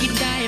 кидай.